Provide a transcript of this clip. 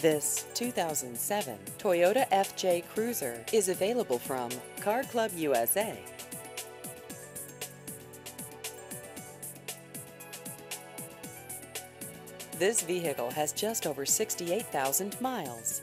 This 2007 Toyota FJ Cruiser is available from Car Club USA. This vehicle has just over 68,000 miles.